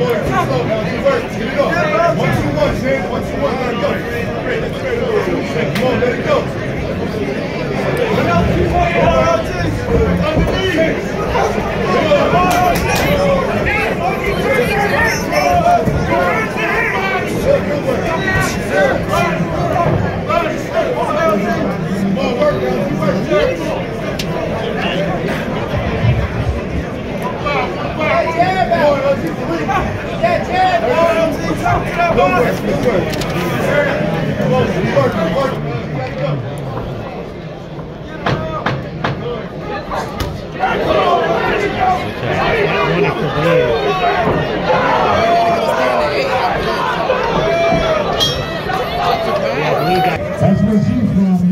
That's where she's from. You can see her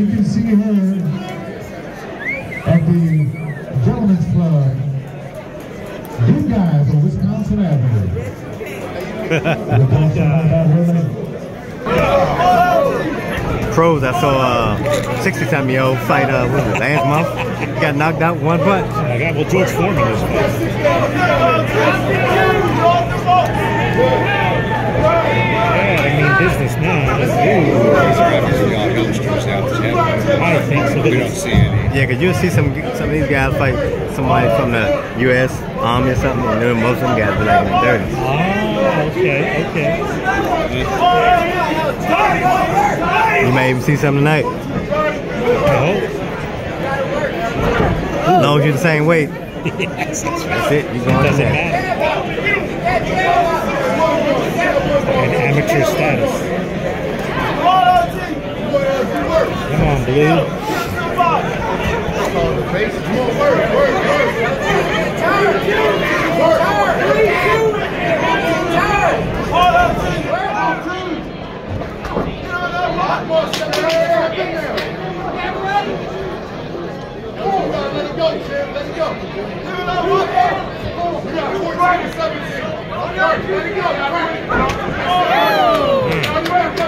Pros, I saw uh, 60 time old fight, uh, what was it, last month? He got knocked out one punch. I got well George Foreman is Yeah, I mean business now. I think so. We don't see any. Yeah, because you'll see some some of these guys fight somebody from the U.S. Army or something, and then most of them guys be like in their 30s. Okay, okay. You may even see something tonight. I hope. As long as you're the same weight, that's right. that's it. You're It going in doesn't there. matter. And amateur status. Come on, Blue.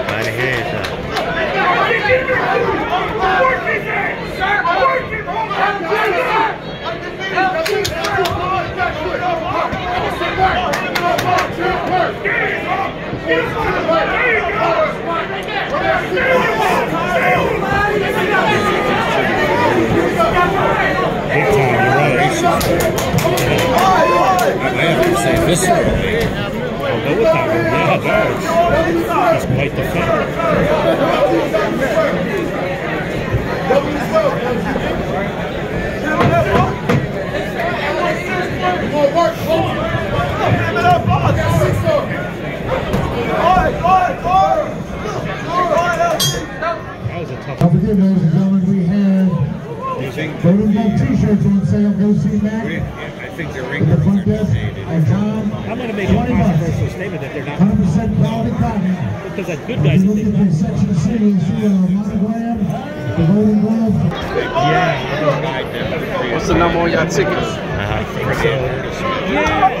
By the head shot. Big was a tough Don't forget, ladies and gentlemen, we had Golden Glove t-shirts on sale. Go see Matt I think the at ring the front desk donated. at I'm going to make a controversial statement that they're not 100% quality cotton. because that good If you look at the section C, you see uh, a monogram, the Golden Glove. What's the number on your tickets? I think so. Yeah.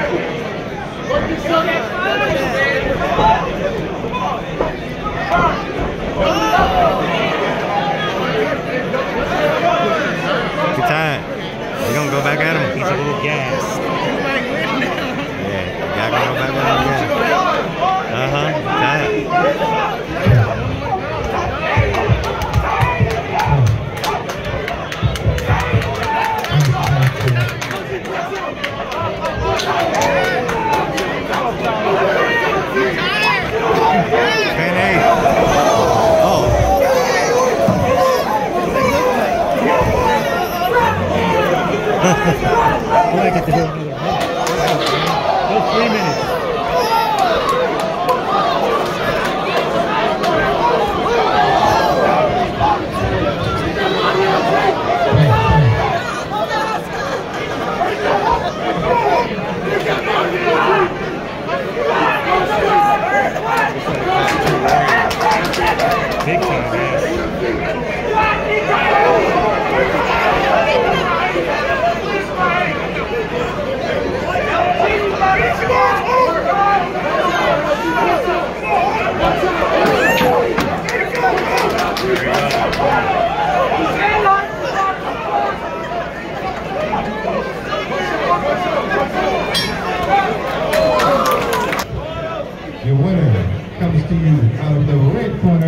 He tired. We're gonna go back at him. He's a little gas. Yeah, gotta go back at him. Uh-huh, tired. I like it to do another minute. Go three minutes. Your winner comes to you out of the red corner.